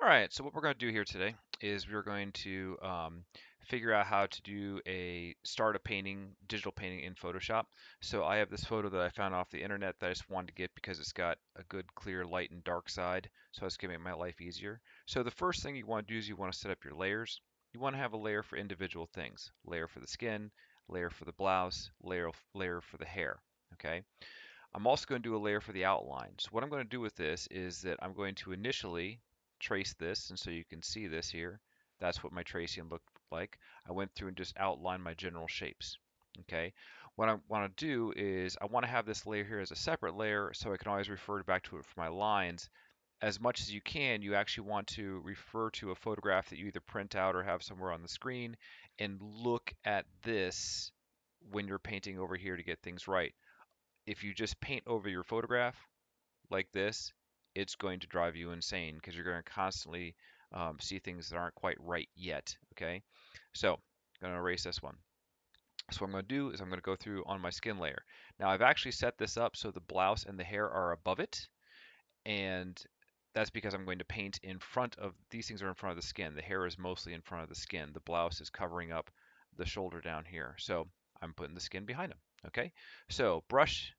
All right, so what we're going to do here today is we're going to um, figure out how to do a start a painting, digital painting in Photoshop. So I have this photo that I found off the internet that I just wanted to get because it's got a good clear light and dark side. So it's going to make my life easier. So the first thing you want to do is you want to set up your layers. You want to have a layer for individual things. Layer for the skin, layer for the blouse, layer, layer for the hair. Okay. I'm also going to do a layer for the outline. So what I'm going to do with this is that I'm going to initially trace this, and so you can see this here. That's what my tracing looked like. I went through and just outlined my general shapes. Okay. What I want to do is I want to have this layer here as a separate layer so I can always refer back to it for my lines. As much as you can, you actually want to refer to a photograph that you either print out or have somewhere on the screen and look at this when you're painting over here to get things right. If you just paint over your photograph like this, it's going to drive you insane because you're going to constantly um, see things that aren't quite right yet. Okay, so I'm going to erase this one. So what I'm going to do is I'm going to go through on my skin layer. Now I've actually set this up so the blouse and the hair are above it, and that's because I'm going to paint in front of, these things are in front of the skin. The hair is mostly in front of the skin. The blouse is covering up the shoulder down here. So I'm putting the skin behind them. Okay, so brush,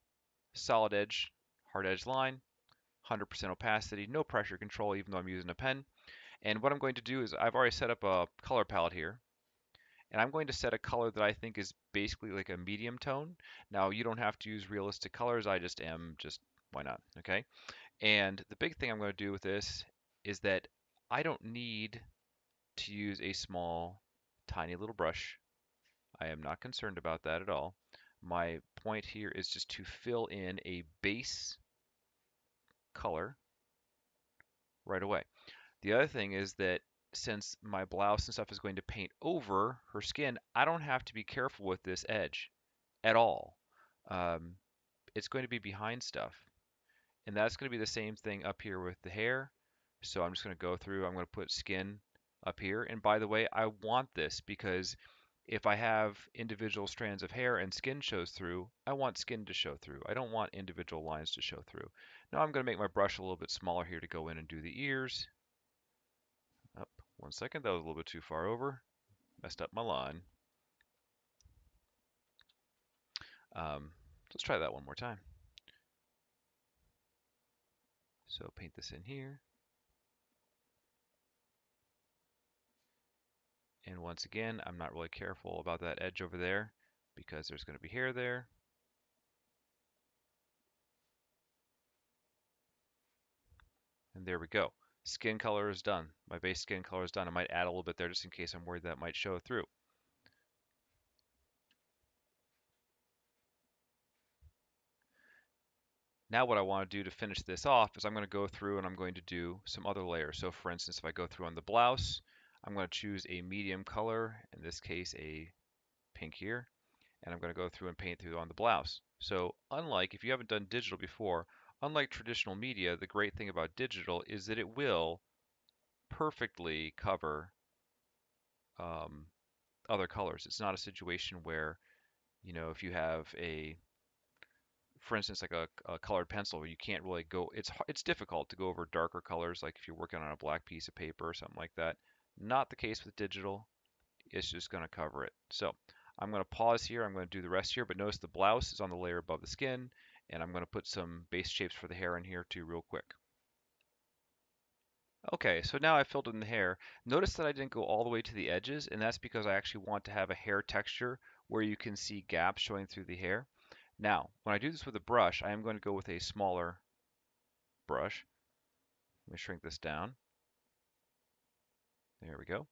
solid edge, hard edge line, 100% opacity, no pressure control even though I'm using a pen. And what I'm going to do is I've already set up a color palette here. And I'm going to set a color that I think is basically like a medium tone. Now you don't have to use realistic colors, I just am, just why not, okay? And the big thing I'm going to do with this is that I don't need to use a small, tiny little brush. I am not concerned about that at all. My point here is just to fill in a base color right away. The other thing is that since my blouse and stuff is going to paint over her skin, I don't have to be careful with this edge at all. Um, it's going to be behind stuff. And that's going to be the same thing up here with the hair. So I'm just going to go through, I'm going to put skin up here. And by the way, I want this because if I have individual strands of hair and skin shows through, I want skin to show through. I don't want individual lines to show through. Now I'm going to make my brush a little bit smaller here to go in and do the ears. Up, one second, that was a little bit too far over. Messed up my line. Um, let's try that one more time. So paint this in here. And once again, I'm not really careful about that edge over there because there's going to be hair there. And there we go. Skin color is done. My base skin color is done. I might add a little bit there just in case I'm worried that might show through. Now what I want to do to finish this off is I'm going to go through and I'm going to do some other layers. So for instance, if I go through on the blouse, I'm going to choose a medium color, in this case a pink here, and I'm going to go through and paint through on the blouse. So unlike, if you haven't done digital before, unlike traditional media, the great thing about digital is that it will perfectly cover um, other colors. It's not a situation where, you know, if you have a, for instance, like a, a colored pencil you can't really go, it's, it's difficult to go over darker colors, like if you're working on a black piece of paper or something like that. Not the case with digital. It's just going to cover it. So I'm going to pause here. I'm going to do the rest here, but notice the blouse is on the layer above the skin, and I'm going to put some base shapes for the hair in here too real quick. Okay, so now I filled in the hair. Notice that I didn't go all the way to the edges, and that's because I actually want to have a hair texture where you can see gaps showing through the hair. Now, when I do this with a brush, I am going to go with a smaller brush. Let me shrink this down. There we go.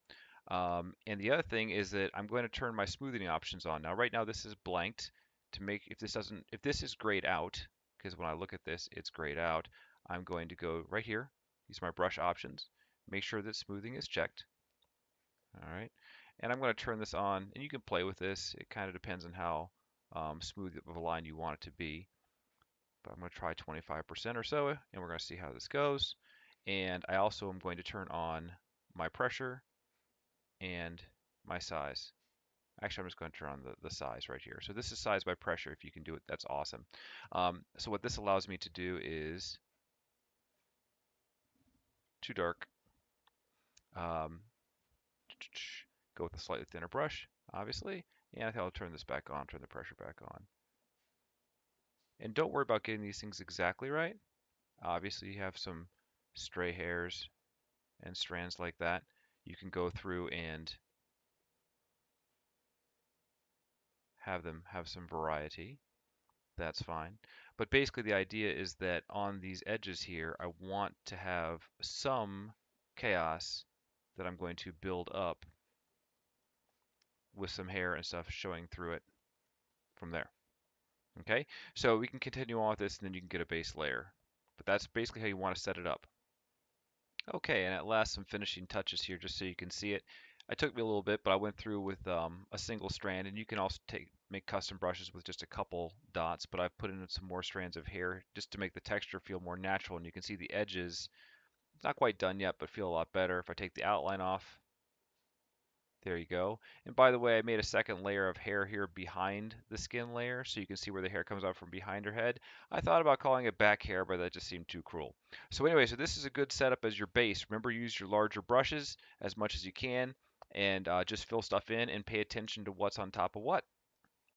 Um, and the other thing is that I'm going to turn my smoothing options on. Now, right now this is blanked to make, if this doesn't, if this is grayed out, because when I look at this, it's grayed out, I'm going to go right here. These are my brush options. Make sure that smoothing is checked. All right. And I'm going to turn this on, and you can play with this. It kind of depends on how um, smooth of a line you want it to be. But I'm going to try 25% or so, and we're going to see how this goes. And I also am going to turn on my pressure and my size. Actually, I'm just going to turn on the, the size right here. So this is size by pressure. If you can do it, that's awesome. Um, so what this allows me to do is too dark. Um, go with a slightly thinner brush, obviously. And I think I'll turn this back on, turn the pressure back on. And don't worry about getting these things exactly right. Obviously, you have some stray hairs and strands like that. You can go through and have them have some variety. That's fine. But basically the idea is that on these edges here, I want to have some chaos that I'm going to build up with some hair and stuff showing through it from there. Okay, so we can continue on with this and then you can get a base layer. But that's basically how you want to set it up. Okay, and at last some finishing touches here just so you can see it. It took me a little bit, but I went through with um, a single strand, and you can also take make custom brushes with just a couple dots, but I've put in some more strands of hair just to make the texture feel more natural, and you can see the edges, not quite done yet, but feel a lot better. If I take the outline off, there you go. And by the way, I made a second layer of hair here behind the skin layer so you can see where the hair comes out from behind her head. I thought about calling it back hair, but that just seemed too cruel. So anyway, so this is a good setup as your base. Remember, use your larger brushes as much as you can and uh, just fill stuff in and pay attention to what's on top of what.